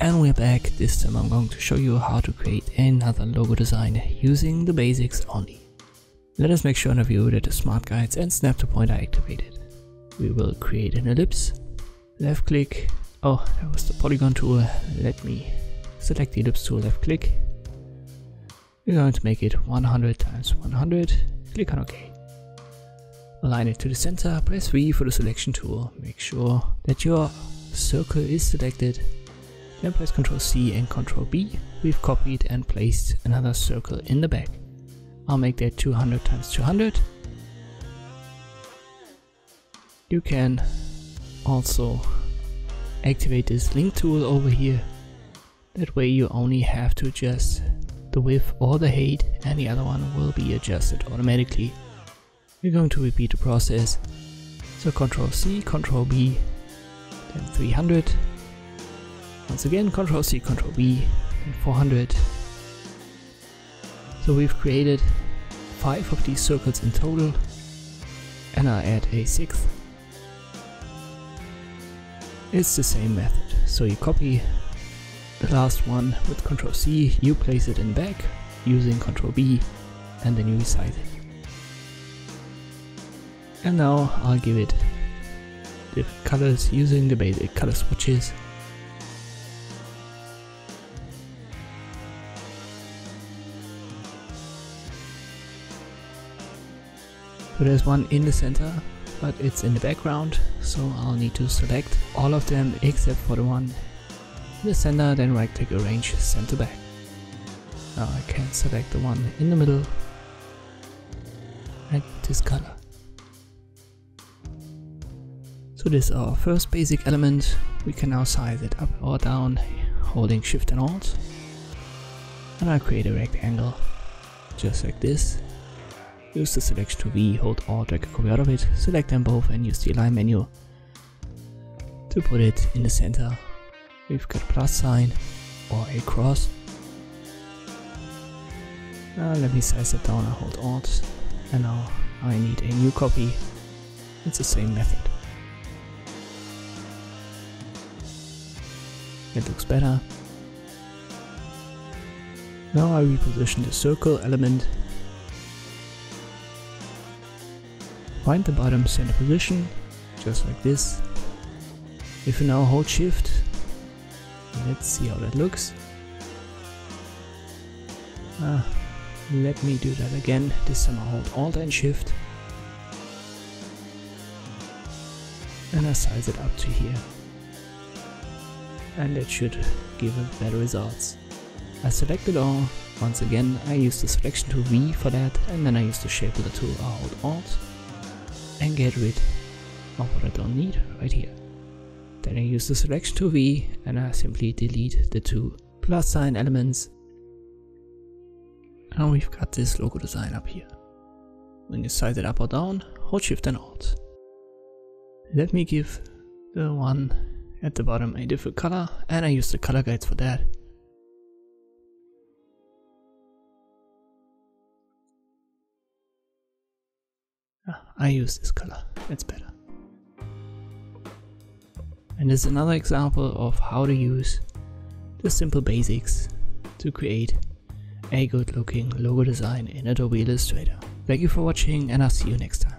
And we're back, this time I'm going to show you how to create another logo design using the basics only. Let us make sure in a view that the smart guides and snap to point are activated. We will create an ellipse, left click, oh that was the polygon tool, let me select the ellipse tool, left click. We're going to make it 100 times 100, click on OK. Align it to the center, press V for the selection tool, make sure that your circle is selected, then press Ctrl C and Ctrl B. We've copied and placed another circle in the back. I'll make that 200 times 200. You can also activate this link tool over here. That way you only have to adjust the width or the height and the other one will be adjusted automatically. We're going to repeat the process. So Ctrl C, Ctrl B, then 300. Once again Ctrl C, Ctrl B, and 400. So we've created five of these circles in total and I add a sixth. It's the same method. So you copy the last one with Ctrl C, you place it in back using Ctrl B and then you resize it. And now I'll give it different colors using the basic color swatches. So there's one in the center, but it's in the background, so I'll need to select all of them except for the one in the center, then right click arrange send to back. Now I can select the one in the middle and this color. So this is our first basic element. We can now size it up or down holding shift and alt. And I create a rectangle just like this. Use the selection to V, hold alt, drag a copy out of it, select them both and use the align menu to put it in the center. We've got a plus sign or a cross. Now let me size it down, I hold alt and now I need a new copy. It's the same method. It looks better. Now I reposition the circle element. Find the bottom center position, just like this. If you now hold shift, let's see how that looks. Ah, let me do that again. This time I hold alt and shift. And I size it up to here and it should give better results. I selected all, once again I use the selection tool V for that and then I use the shape the tool, I hold Alt and get rid of what I don't need right here. Then I use the selection tool V and I simply delete the two plus sign elements. Now we've got this logo design up here. When you size it up or down, hold shift and alt. Let me give the one at the bottom a different color and I use the color guides for that. Ah, I use this color, it's better. And is another example of how to use the simple basics to create a good looking logo design in Adobe Illustrator. Thank you for watching and I'll see you next time.